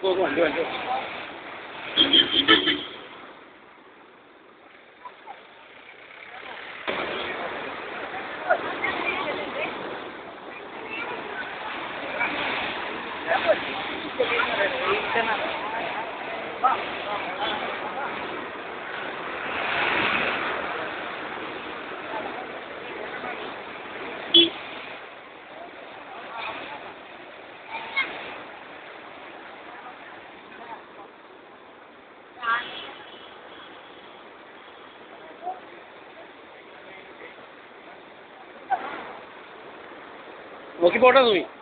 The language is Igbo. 过过很多人就。Thank you. বকি পড়ো তুমি